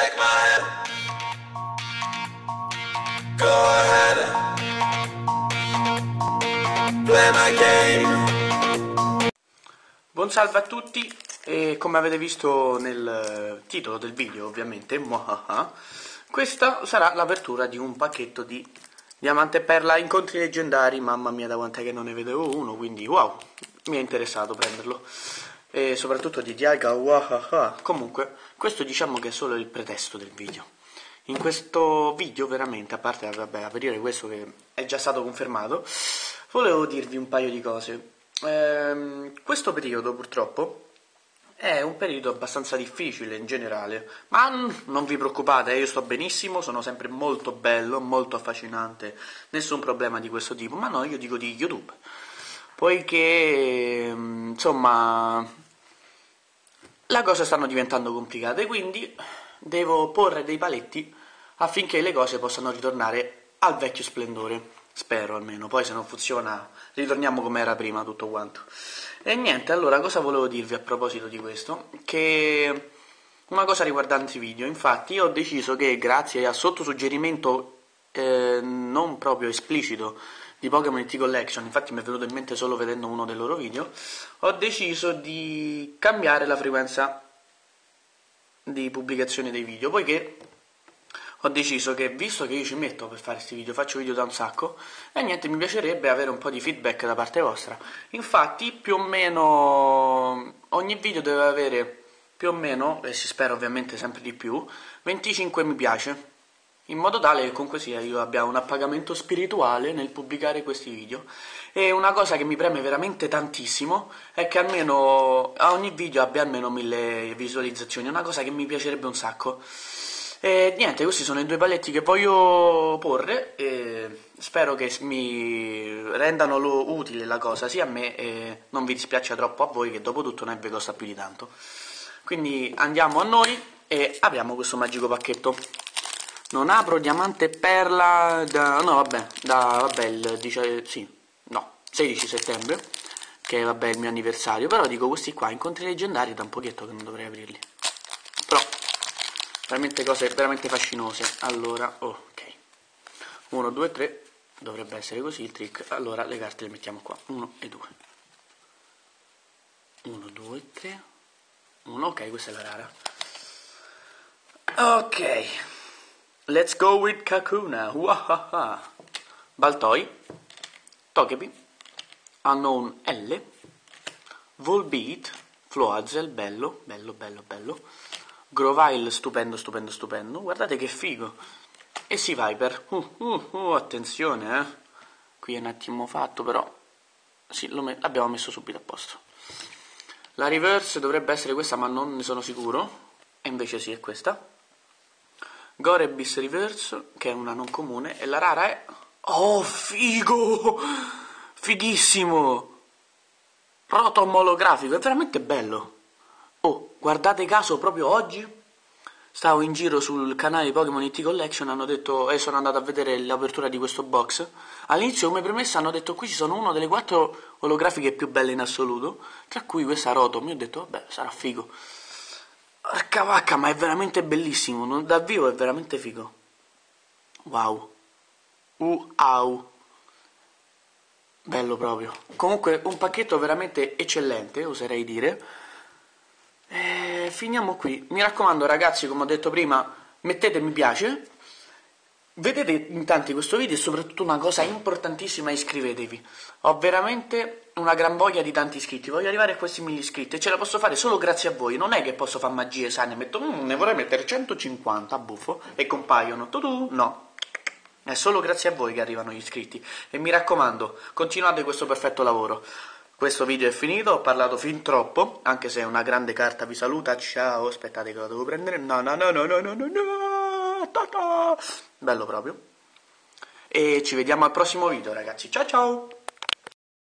Take my hand. Go ahead. Play my game. Buon salve a tutti e come avete visto nel titolo del video ovviamente questa sarà l'apertura di un pacchetto di Diamante Perla Incontri Leggendari mamma mia da quant'è che non ne vedevo uno quindi wow mi è interessato prenderlo e soprattutto di Diaga wahaha comunque questo diciamo che è solo il pretesto del video. In questo video veramente a parte vabbè, aprire questo che è già stato confermato volevo dirvi un paio di cose. Ehm, questo periodo purtroppo è un periodo abbastanza difficile in generale, ma non vi preoccupate, io sto benissimo, sono sempre molto bello, molto affascinante, nessun problema di questo tipo, ma no, io dico di YouTube, poiché insomma la cosa stanno diventando complicate, quindi devo porre dei paletti affinché le cose possano ritornare al vecchio splendore. Spero almeno, poi se non funziona ritorniamo come era prima tutto quanto. E niente, allora cosa volevo dirvi a proposito di questo? Che una cosa riguardante i video, infatti io ho deciso che grazie a sottosuggerimento eh, non proprio esplicito di Pokémon T Collection, infatti mi è venuto in mente solo vedendo uno dei loro video, ho deciso di cambiare la frequenza di pubblicazione dei video, poiché ho deciso che visto che io ci metto per fare questi video, faccio video da un sacco, e niente, mi piacerebbe avere un po' di feedback da parte vostra. Infatti, più o meno ogni video deve avere più o meno, e si spera ovviamente sempre di più, 25 mi piace, in modo tale che comunque sia io abbia un appagamento spirituale nel pubblicare questi video. E una cosa che mi preme veramente tantissimo è che almeno a ogni video abbia almeno 1000 visualizzazioni, una cosa che mi piacerebbe un sacco. E niente, questi sono i due paletti che voglio porre e spero che mi rendano utile la cosa sia a me e non vi dispiaccia troppo a voi che dopo tutto non vi costa più di tanto. Quindi andiamo a noi e apriamo questo magico pacchetto. Non apro diamante perla da... no vabbè, da... vabbè il... Dice, sì, no, 16 settembre, che vabbè è il mio anniversario, però dico questi qua, incontri leggendari da un pochetto che non dovrei aprirli. Veramente cose veramente fascinose. Allora ok. 1 2 3 dovrebbe essere così il trick. Allora le carte le mettiamo qua. 1 e 2 1 2 3 1 ok questa è la rara. Ok let's go with Kakuna Wahaha. Baltoi Togepi Unknown L Volbeat Floazel bello bello bello bello Grovile stupendo, stupendo, stupendo. Guardate che figo. E si Viper. Uh, uh, uh, attenzione, eh. Qui è un attimo fatto, però... Sì, l'abbiamo messo subito a posto. La reverse dovrebbe essere questa, ma non ne sono sicuro. E invece sì, è questa. Gorebis reverse, che è una non comune. E la rara è... Oh, figo! Fighissimo! Rotom olografico, è veramente bello. Oh, guardate caso, proprio oggi stavo in giro sul canale di Pokémon IT Collection, hanno detto, e sono andato a vedere l'apertura di questo box. All'inizio, come premessa, hanno detto qui ci sono una delle quattro olografiche più belle in assoluto, tra cui questa Rotom. Io ho detto, vabbè, sarà figo. Porca vacca, ma è veramente bellissimo, dal vivo è veramente figo. Wow. Wow. Bello proprio. Comunque, un pacchetto veramente eccellente, oserei dire eh, finiamo qui. Mi raccomando ragazzi, come ho detto prima, mettete mi piace, Vedete in tanti questo video e soprattutto una cosa importantissima, iscrivetevi. Ho veramente una gran voglia di tanti iscritti, voglio arrivare a questi mille iscritti e ce la posso fare solo grazie a voi. Non è che posso fare magie sane, metto, mm, ne vorrei mettere 150 buffo e compaiono. tutù, no. È solo grazie a voi che arrivano gli iscritti. E mi raccomando, continuate questo perfetto lavoro. Questo video è finito, ho parlato fin troppo, anche se è una grande carta vi saluta. Ciao, aspettate che la devo prendere. No, no, no, no, no, no, no, no bello proprio, e ci vediamo al prossimo video ragazzi, ciao ciao!